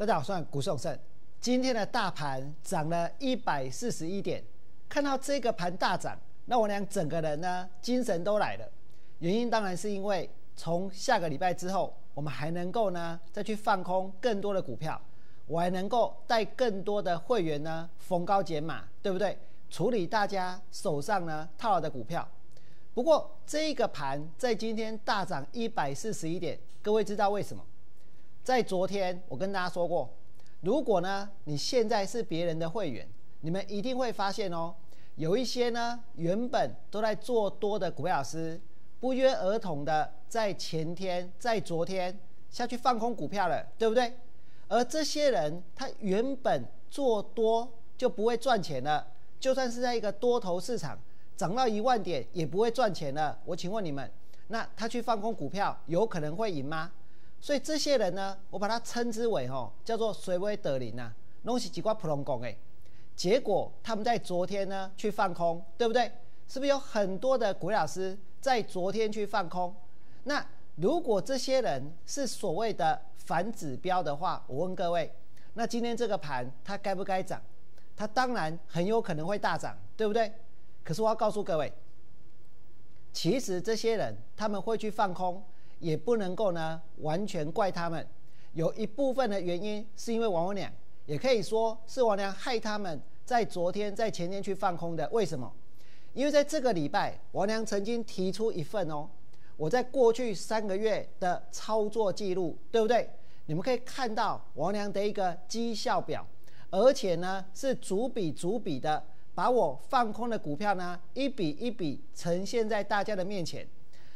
大家好，我是股市永胜。今天的大盘涨了一百四十一点，看到这个盘大涨，那我俩整个人呢精神都来了。原因当然是因为从下个礼拜之后，我们还能够呢再去放空更多的股票，我还能够带更多的会员呢逢高减码，对不对？处理大家手上呢套牢的股票。不过这个盘在今天大涨一百四十一点，各位知道为什么？在昨天，我跟大家说过，如果呢，你现在是别人的会员，你们一定会发现哦，有一些呢，原本都在做多的股票老师，不约而同的在前天、在昨天下去放空股票了，对不对？而这些人，他原本做多就不会赚钱了，就算是在一个多头市场涨到一万点，也不会赚钱了。我请问你们，那他去放空股票，有可能会赢吗？所以这些人呢，我把它称之为哈，叫做随威得林呐，东西几挂普通工哎。结果他们在昨天呢去放空，对不对？是不是有很多的鬼老师在昨天去放空？那如果这些人是所谓的反指标的话，我问各位，那今天这个盘它该不该涨？它当然很有可能会大涨，对不对？可是我要告诉各位，其实这些人他们会去放空。也不能够呢完全怪他们，有一部分的原因是因为王文良，也可以说是王良害他们在昨天在前天去放空的。为什么？因为在这个礼拜，王良曾经提出一份哦，我在过去三个月的操作记录，对不对？你们可以看到王良的一个绩效表，而且呢是逐笔逐笔的把我放空的股票呢一笔一笔呈现在大家的面前，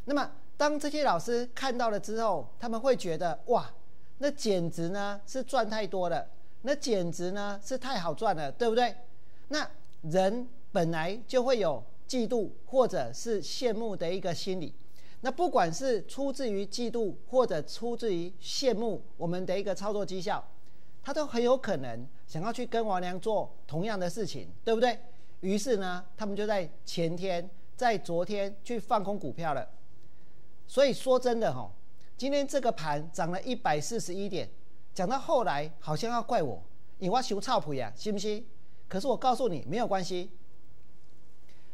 那么。当这些老师看到了之后，他们会觉得哇，那简直呢是赚太多了，那简直呢是太好赚了，对不对？那人本来就会有嫉妒或者是羡慕的一个心理，那不管是出自于嫉妒或者出自于羡慕我们的一个操作绩效，他都很有可能想要去跟王良做同样的事情，对不对？于是呢，他们就在前天、在昨天去放空股票了。所以说真的哈，今天这个盘涨了一百四十一点，讲到后来好像要怪我，因为我修操谱呀，信不信？可是我告诉你没有关系，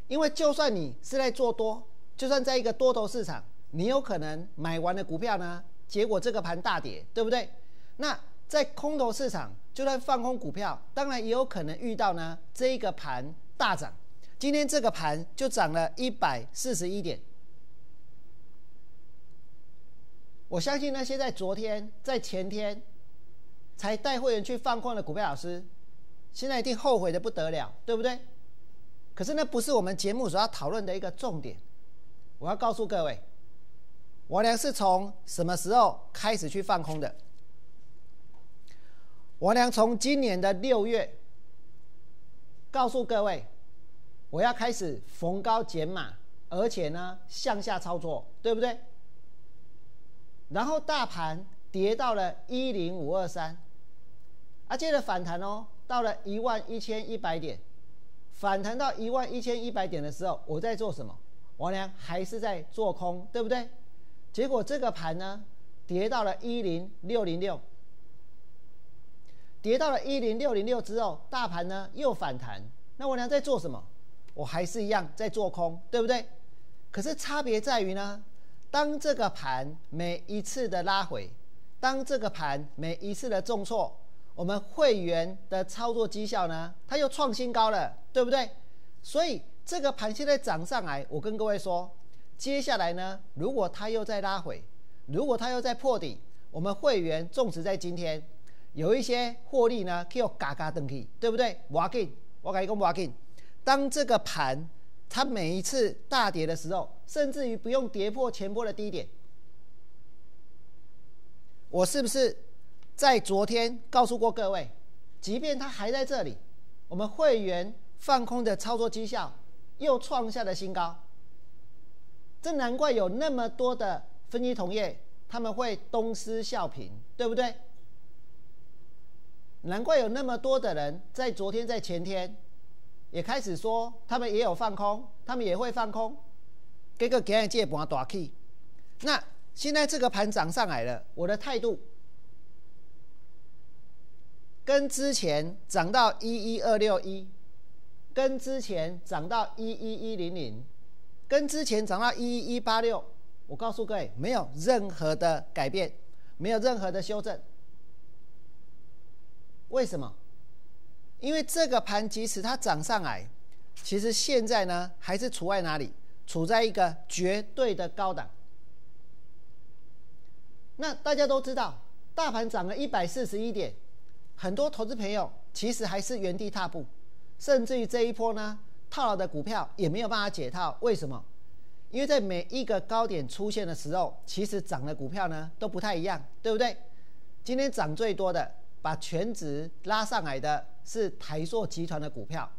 因为就算你是在做多，就算在一个多头市场，你有可能买完了股票呢，结果这个盘大跌，对不对？那在空头市场，就算放空股票，当然也有可能遇到呢这一个盘大涨。今天这个盘就涨了一百四十一点。我相信那些在昨天、在前天才带会员去放空的股票老师，现在一定后悔的不得了，对不对？可是那不是我们节目所要讨论的一个重点。我要告诉各位，我俩是从什么时候开始去放空的？我俩从今年的六月告诉各位，我要开始逢高减码，而且呢向下操作，对不对？然后大盘跌到了一零五二三，啊，接着反弹哦，到了一万一千一百点，反弹到一万一千一百点的时候，我在做什么？王良还是在做空，对不对？结果这个盘呢，跌到了一零六零六，跌到了一零六零六之后，大盘呢又反弹，那王良在做什么？我还是一样在做空，对不对？可是差别在于呢？当这个盘每一次的拉回，当这个盘每一次的重挫，我们会员的操作绩效呢，它又创新高了，对不对？所以这个盘现在涨上来，我跟各位说，接下来呢，如果它又在拉回，如果它又在破底，我们会员种植在今天有一些获利呢，可以嘎嘎登去，对不对？挖进，我讲一个挖进，当这个盘。它每一次大跌的时候，甚至于不用跌破前波的低点，我是不是在昨天告诉过各位，即便它还在这里，我们会员放空的操作绩效又创下了新高。这难怪有那么多的分析同业他们会东施效颦，对不对？难怪有那么多的人在昨天在前天。也开始说，他们也有放空，他们也会放空，给个给人借盘大气。那现在这个盘涨上来了，我的态度，跟之前涨到一一二六一，跟之前涨到一一一零零，跟之前涨到一一一八六，我告诉各位，没有任何的改变，没有任何的修正。为什么？因为这个盘即使它涨上来，其实现在呢还是处在哪里？处在一个绝对的高档。那大家都知道，大盘涨了一百四十一点，很多投资朋友其实还是原地踏步，甚至于这一波呢套牢的股票也没有办法解套。为什么？因为在每一个高点出现的时候，其实涨的股票呢都不太一样，对不对？今天涨最多的，把全值拉上来的是台硕集团的股票。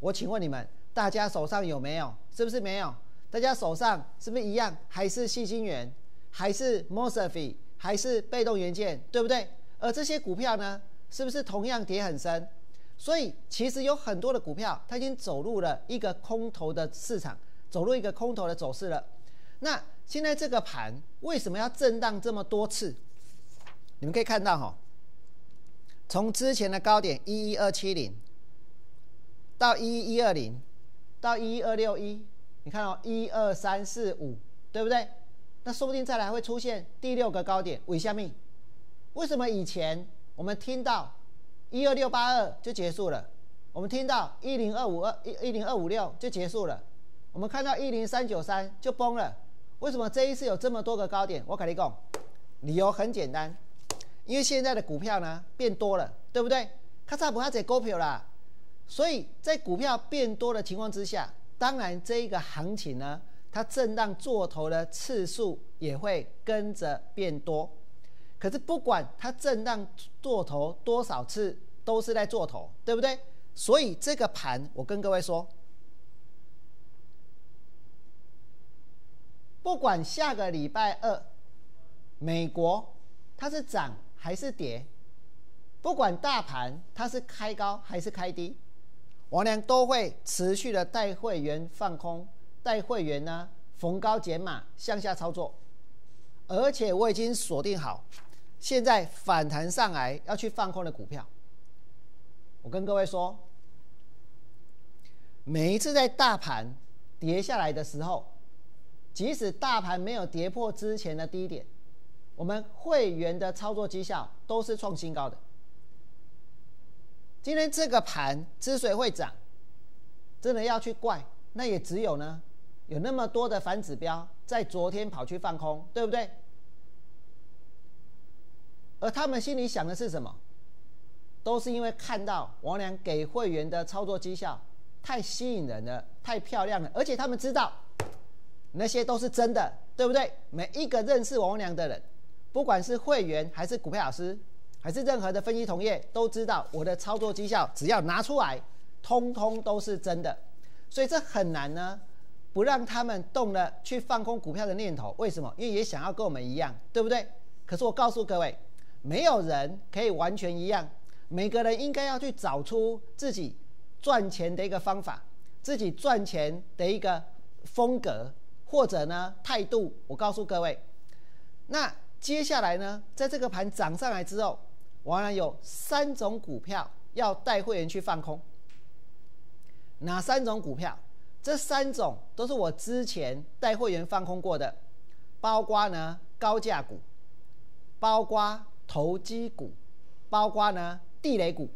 我请问你们，大家手上有没有？是不是没有？大家手上是不是一样？还是细晶圆，还是 m o s f e 还是被动元件，对不对？而这些股票呢，是不是同样跌很深？所以其实有很多的股票，它已经走入了一个空头的市场，走入一个空头的走势了。那现在这个盘为什么要震荡这么多次？你们可以看到哈，从之前的高点一一二七零，到一一二零，到一一二六一。你看哦，一二三四五，对不对？那说不定再来会出现第六个高点，尾下面。为什么以前我们听到一二六八二就结束了？我们听到一零二五二一一零二五六就结束了？我们看到一零三九三就崩了？为什么这一次有这么多个高点？我跟你讲，理由很简单，因为现在的股票呢变多了，对不对？咔嚓不要再股票啦，所以在股票变多的情况之下。当然，这一个行情呢，它震荡做头的次数也会跟着变多。可是不管它震荡做头多少次，都是在做头，对不对？所以这个盘，我跟各位说，不管下个礼拜二美国它是涨还是跌，不管大盘它是开高还是开低。王良都会持续的带会员放空，带会员呢逢高减码向下操作，而且我已经锁定好，现在反弹上来要去放空的股票。我跟各位说，每一次在大盘跌下来的时候，即使大盘没有跌破之前的低点，我们会员的操作绩效都是创新高的。今天这个盘之所以会涨，真的要去怪，那也只有呢，有那么多的反指标在昨天跑去放空，对不对？而他们心里想的是什么？都是因为看到王良给会员的操作绩效太吸引人了，太漂亮了，而且他们知道那些都是真的，对不对？每一个认识王良的人，不管是会员还是股票老师。还是任何的分析同业都知道，我的操作绩效只要拿出来，通通都是真的，所以这很难呢，不让他们动了去放空股票的念头。为什么？因为也想要跟我们一样，对不对？可是我告诉各位，没有人可以完全一样，每个人应该要去找出自己赚钱的一个方法，自己赚钱的一个风格或者呢态度。我告诉各位，那接下来呢，在这个盘涨上来之后。完了，有三种股票要带会员去放空。哪三种股票？这三种都是我之前带会员放空过的，包括呢高价股，包括投机股，包括呢地雷股。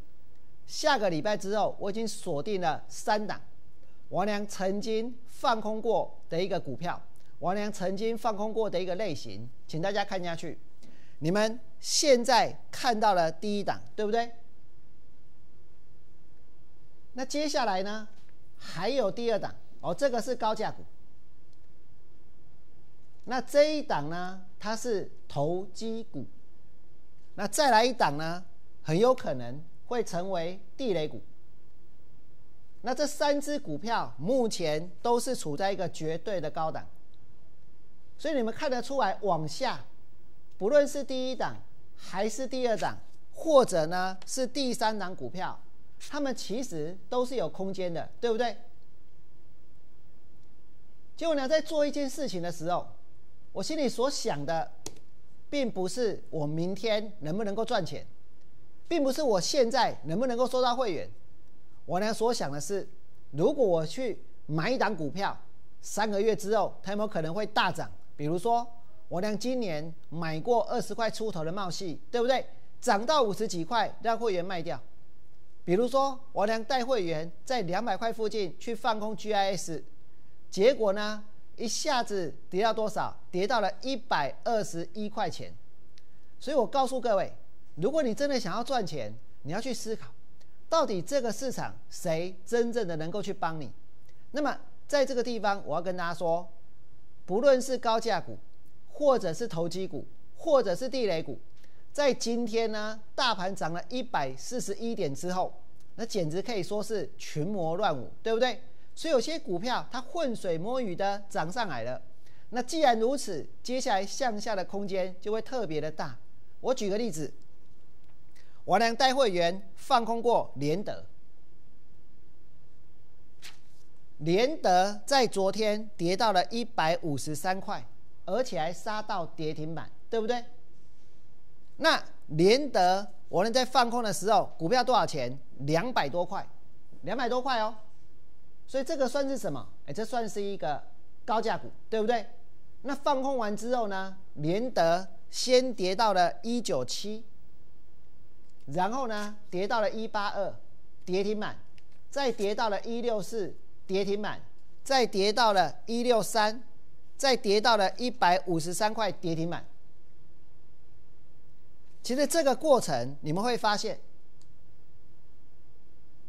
下个礼拜之后，我已经锁定了三档，王良曾经放空过的一个股票，王良曾经放空过的一个类型，请大家看下去。你们现在看到了第一档，对不对？那接下来呢？还有第二档哦，这个是高价股。那这一档呢？它是投机股。那再来一档呢？很有可能会成为地雷股。那这三只股票目前都是处在一个绝对的高档，所以你们看得出来往下。不论是第一档，还是第二档，或者呢是第三档股票，他们其实都是有空间的，对不对？结果呢，在做一件事情的时候，我心里所想的，并不是我明天能不能够赚钱，并不是我现在能不能够收到会员，我呢所想的是，如果我去买一档股票，三个月之后它有没有可能会大涨？比如说，我俩今年买过二十块出头的茂系，对不对？涨到五十几块，让会员卖掉。比如说，我俩带会员在两百块附近去放空 GIS，结果呢，一下子跌到多少？跌到了一百二十一块钱。所以我告诉各位，如果你真的想要赚钱，你要去思考，到底这个市场谁真正的能够去帮你？那么在这个地方，我要跟大家说，不论是高价股，或者是投机股，或者是地雷股。在今天呢，大盘涨了一百四十一点之后，那简直可以说是群魔乱舞，对不对？所以有些股票它浑水摸鱼的涨上来了。那既然如此，接下来向下的空间就会特别的大。我举个例子，我俩带会员放空过联德，联德在昨天跌到了一百五十三块，而且还杀到跌停板，对不对？那联德，我们在放空的时候，股票多少钱？两百多块，两百多块哦。所以这个算是什么？哎，这算是一个高价股，对不对？那放空完之后呢，联德先跌到了一九七，然后呢跌到了一八二，跌停板，再跌到了一六四，跌停板，再跌到了一六三，再跌到了一百五十三块，跌停板。其实这个过程你们会发现，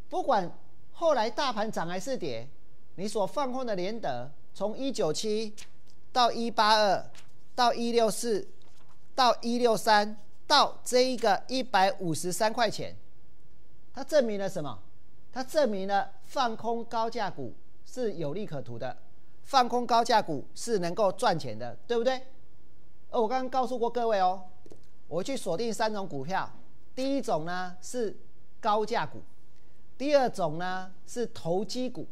不管后来大盘涨还是跌，你所放空的联德，从一九七到一八二，到一六四，到一六三，到这一个一百五十三块钱，它证明了什么？它证明了放空高价股是有利可图的，放空高价股是能够赚钱的，对不对？而我刚刚告诉过各位哦。我去锁定三种股票，第一种呢是高价股，第二种呢是投机股，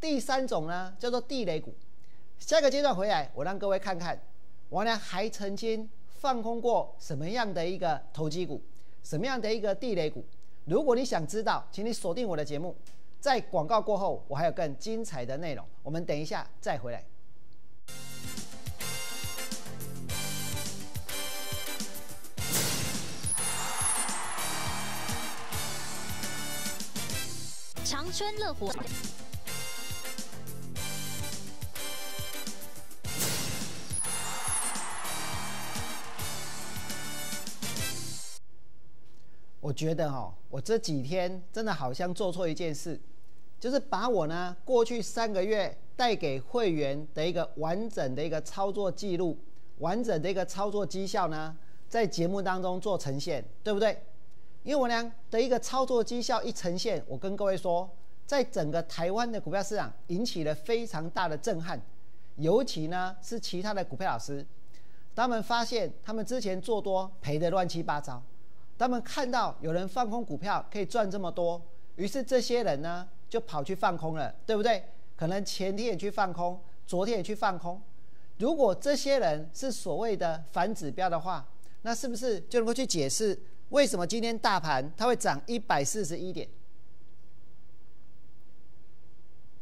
第三种呢叫做地雷股。下个阶段回来，我让各位看看，我呢还曾经放空过什么样的一个投机股，什么样的一个地雷股。如果你想知道，请你锁定我的节目，在广告过后，我还有更精彩的内容。我们等一下再回来。长春乐活，我觉得哈，我这几天真的好像做错一件事，就是把我呢过去三个月带给会员的一个完整的一个操作记录、完整的一个操作绩效呢，在节目当中做呈现，对不对？因为我俩的一个操作绩效一呈现，我跟各位说，在整个台湾的股票市场引起了非常大的震撼，尤其呢是其他的股票老师，他们发现他们之前做多赔的乱七八糟，他们看到有人放空股票可以赚这么多，于是这些人呢就跑去放空了，对不对？可能前天也去放空，昨天也去放空。如果这些人是所谓的反指标的话，那是不是就能够去解释？为什么今天大盘它会涨一百四十一点？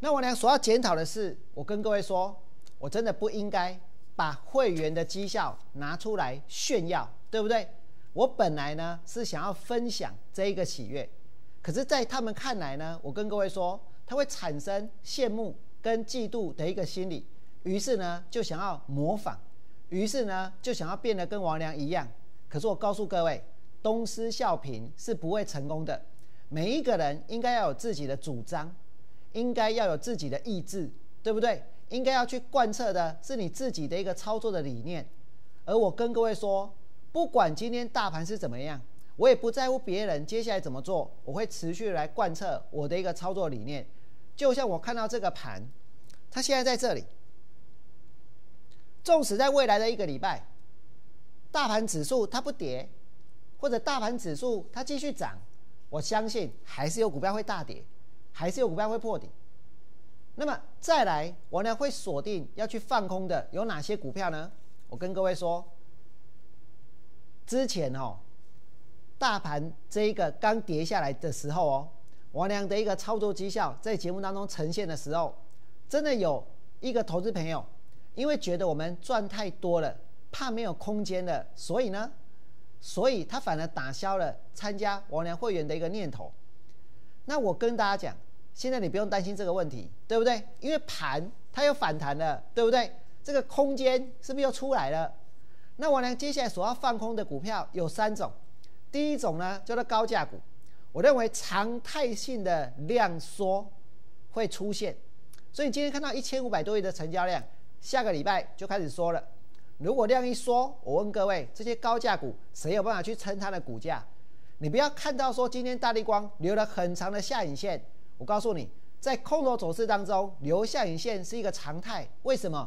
那我俩所要检讨的是，我跟各位说，我真的不应该把会员的绩效拿出来炫耀，对不对？我本来呢是想要分享这一个喜悦，可是，在他们看来呢，我跟各位说，他会产生羡慕跟嫉妒的一个心理，于是呢就想要模仿，于是呢就想要变得跟王良一样。可是我告诉各位。东施效颦是不会成功的。每一个人应该要有自己的主张，应该要有自己的意志，对不对？应该要去贯彻的是你自己的一个操作的理念。而我跟各位说，不管今天大盘是怎么样，我也不在乎别人接下来怎么做，我会持续来贯彻我的一个操作理念。就像我看到这个盘，它现在在这里，纵使在未来的一个礼拜，大盘指数它不跌。或者大盘指数它继续涨，我相信还是有股票会大跌，还是有股票会破底。那么再来，我呢会锁定要去放空的有哪些股票呢？我跟各位说，之前哦，大盘这一个刚跌下来的时候哦，王良的一个操作绩效在节目当中呈现的时候，真的有一个投资朋友，因为觉得我们赚太多了，怕没有空间了，所以呢，所以他反而打消了参加王良会员的一个念头。那我跟大家讲，现在你不用担心这个问题，对不对？因为盘它又反弹了，对不对？这个空间是不是又出来了？那我呢，接下来所要放空的股票有三种。第一种呢，叫做高价股。我认为常态性的量缩会出现，所以今天看到一千五百多亿的成交量，下个礼拜就开始缩了。如果量一缩，我问各位，这些高价股谁有办法去撑它的股价？你不要看到说今天大力光留了很长的下影线，我告诉你，在空头走势当中留下影线是一个常态。为什么？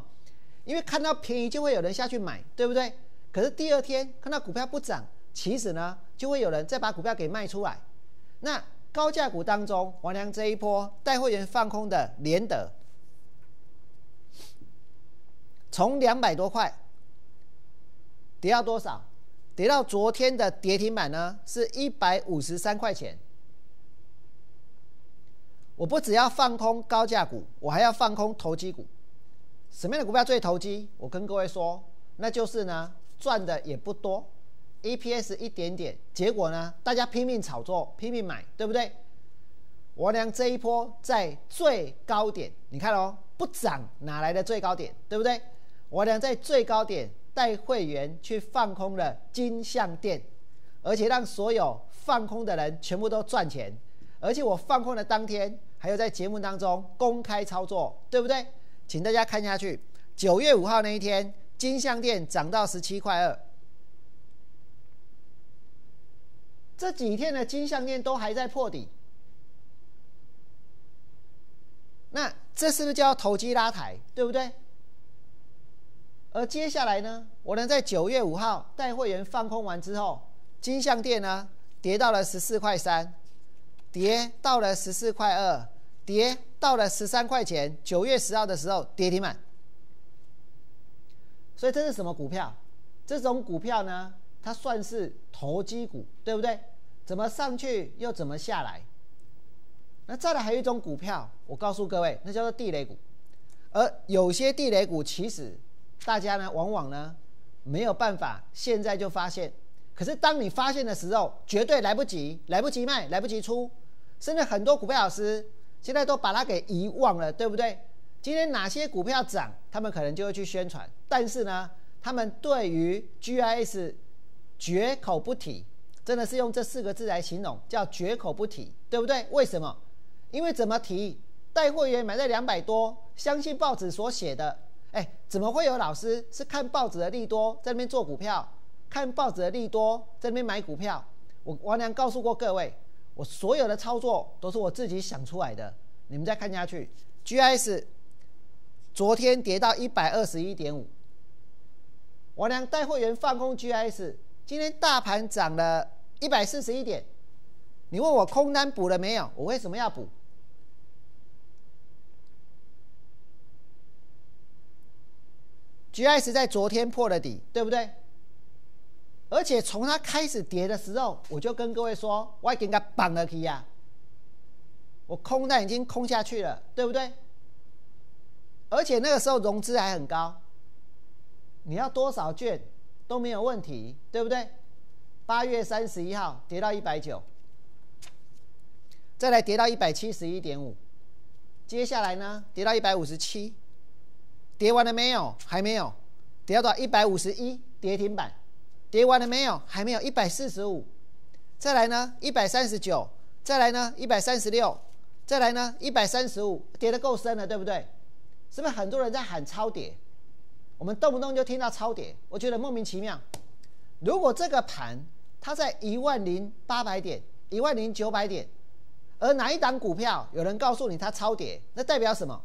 因为看到便宜就会有人下去买，对不对？可是第二天看到股票不涨，其实呢就会有人再把股票给卖出来。那高价股当中，王良这一波带会员放空的联德，从两百多块跌到多少？跌到昨天的跌停板呢，是一百五十三块钱。我不只要放空高价股，我还要放空投机股。什么样的股票最投机？我跟各位说，那就是呢，赚的也不多，EPS 一点点，结果呢，大家拼命炒作，拼命买，对不对？我俩这一波在最高点，你看哦，不涨哪来的最高点，对不对？我俩在最高点。带会员去放空了金项店，而且让所有放空的人全部都赚钱，而且我放空的当天还有在节目当中公开操作，对不对？请大家看下去，九月五号那一天，金项店涨到十七块二，这几天的金项店都还在破底，那这是不是叫投机拉抬，对不对？而接下来呢，我能在九月五号带会员放空完之后，金项店呢跌到了十四块三，跌到了十四块二，跌到了十三块钱。九月十号的时候跌停板。所以这是什么股票？这种股票呢，它算是投机股，对不对？怎么上去又怎么下来？那再来还有一种股票，我告诉各位，那叫做地雷股。而有些地雷股其实。大家呢，往往呢没有办法现在就发现，可是当你发现的时候，绝对来不及，来不及卖，来不及出，甚至很多股票老师现在都把它给遗忘了，对不对？今天哪些股票涨，他们可能就会去宣传，但是呢，他们对于 GIS 绝口不提，真的是用这四个字来形容，叫绝口不提，对不对？为什么？因为怎么提，带会员买在两百多，相信报纸所写的。哎，怎么会有老师是看报纸的利多在那边做股票，看报纸的利多在那边买股票？我王良告诉过各位，我所有的操作都是我自己想出来的。你们再看下去 G S 昨天跌到一百二十一点五，王良带会员放空 G S，今天大盘涨了一百四十一点，你问我空单补了没有？我为什么要补？G S 在昨天破了底，对不对？而且从它开始跌的时候，我就跟各位说，我给它绑了起呀，我空单已经空下去了，对不对？而且那个时候融资还很高，你要多少券都没有问题，对不对？八月三十一号跌到一百九，再来跌到一百七十一点五，接下来呢跌到一百五十七。跌完了没有？还没有，跌到一百五十一，跌停板。跌完了没有？还没有，一百四十五。再来呢？一百三十九。再来呢？一百三十六。再来呢？一百三十五。跌得够深了，对不对？是不是很多人在喊超跌？我们动不动就听到超跌，我觉得莫名其妙。如果这个盘它在一万零八百点、一万零九百点，而哪一档股票有人告诉你它超跌，那代表什么？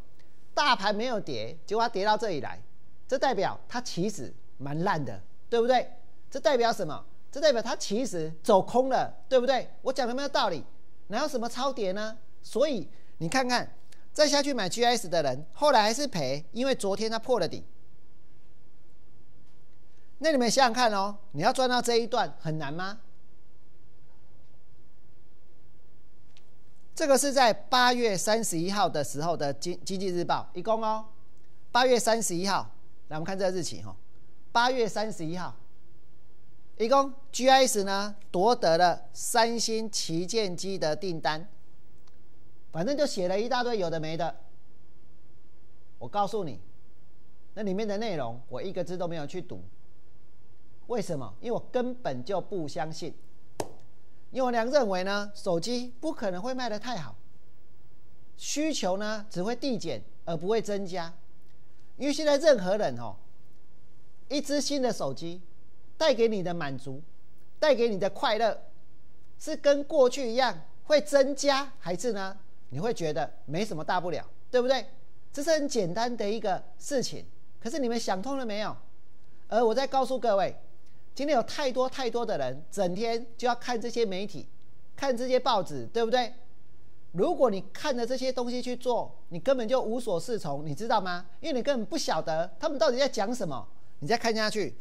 大盘没有跌，结果它跌到这里来，这代表它其实蛮烂的，对不对？这代表什么？这代表它其实走空了，对不对？我讲的没有道理，哪有什么超跌呢？所以你看看，再下去买 GS 的人，后来还是赔，因为昨天它破了底。那你们想想看哦，你要赚到这一段很难吗？这个是在八月三十一号的时候的经经济日报，一共哦，八月三十一号，来我们看这个日期哈，八月三十一号，一共 GIS 呢夺得了三星旗舰机的订单，反正就写了一大堆有的没的。我告诉你，那里面的内容我一个字都没有去读，为什么？因为我根本就不相信。因为我娘认为呢，手机不可能会卖得太好，需求呢只会递减而不会增加。因为现在任何人哦，一只新的手机带给你的满足，带给你的快乐，是跟过去一样会增加，还是呢你会觉得没什么大不了，对不对？这是很简单的一个事情。可是你们想通了没有？而我在告诉各位。今天有太多太多的人，整天就要看这些媒体，看这些报纸，对不对？如果你看着这些东西去做，你根本就无所适从，你知道吗？因为你根本不晓得他们到底在讲什么。你再看下去，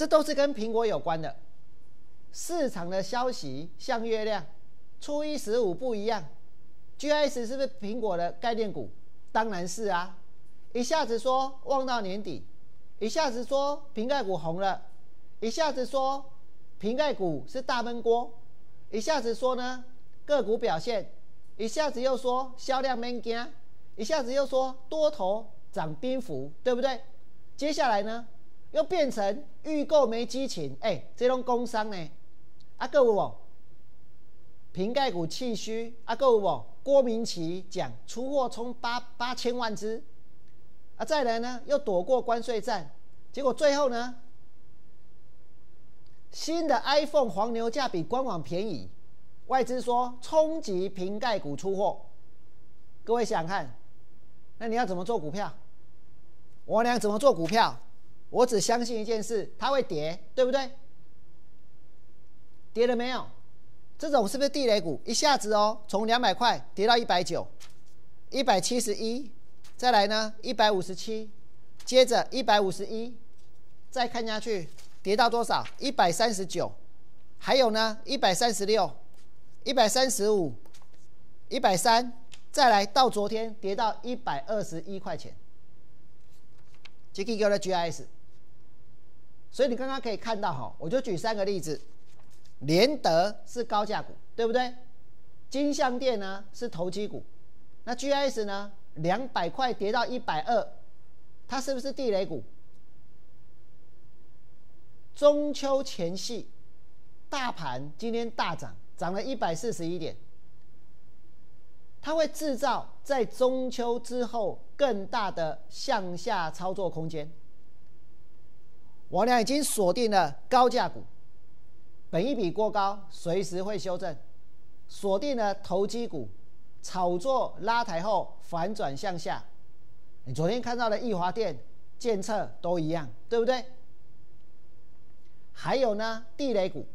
这都是跟苹果有关的。市场的消息像月亮，初一十五不一样。GIS 是不是苹果的概念股？当然是啊！一下子说望到年底，一下子说瓶盖股红了。一下子说瓶盖股是大闷锅，一下子说呢个股表现，一下子又说销量没惊，一下子又说多头涨冰幅，对不对？接下来呢又变成预购没激情，哎，这种工商呢，啊，各位不？瓶盖股气虚，啊，各位不？郭明奇讲出货冲八八千万只，啊，再来呢又躲过关税战，结果最后呢？新的 iPhone 黄牛价比官网便宜，外资说冲击瓶盖股出货。各位想看，那你要怎么做股票？我俩怎么做股票？我只相信一件事，它会跌，对不对？跌了没有？这种是不是地雷股？一下子哦，从两百块跌到一百九，一百七十一，再来呢一百五十七，接着一百五十一，再看下去。跌到多少？一百三十九，还有呢？一百三十六，一百三十五，一百三，再来到昨天跌到一百二十一块钱。这个叫做 GIS。所以你刚刚可以看到哈，我就举三个例子：联德是高价股，对不对？金相店呢是投机股，那 GS 呢？两百块跌到一百二，它是不是地雷股？中秋前夕，大盘今天大涨，涨了一百四十一点。它会制造在中秋之后更大的向下操作空间。我俩已经锁定了高价股，本一比过高，随时会修正；锁定了投机股，炒作拉抬后反转向下。你昨天看到的易华电、建策都一样，对不对？还有呢，地雷股，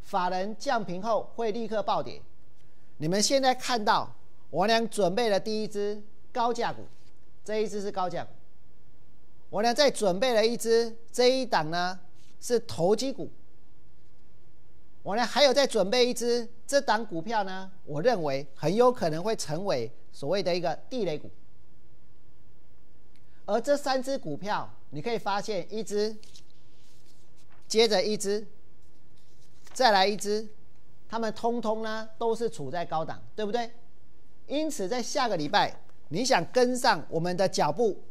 法人降平后会立刻暴跌。你们现在看到我俩准备了第一支高价股，这一支是高价股。我呢再准备了一支，这一档呢是投机股。我呢还有再准备一支，这档股票呢，我认为很有可能会成为所谓的一个地雷股。而这三只股票，你可以发现一只。接着一只，再来一只，他们通通呢都是处在高档，对不对？因此，在下个礼拜，你想跟上我们的脚步，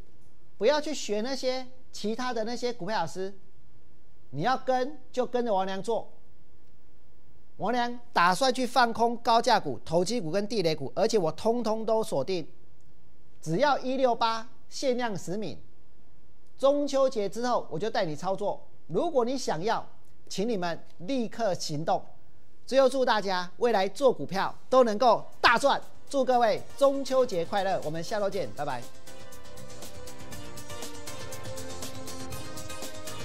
不要去学那些其他的那些股票老师，你要跟就跟着王良做。王良打算去放空高价股、投机股跟地雷股，而且我通通都锁定，只要一六八限量十米，中秋节之后我就带你操作。如果你想要，请你们立刻行动。最后祝大家未来做股票都能够大赚，祝各位中秋节快乐！我们下周见，拜拜。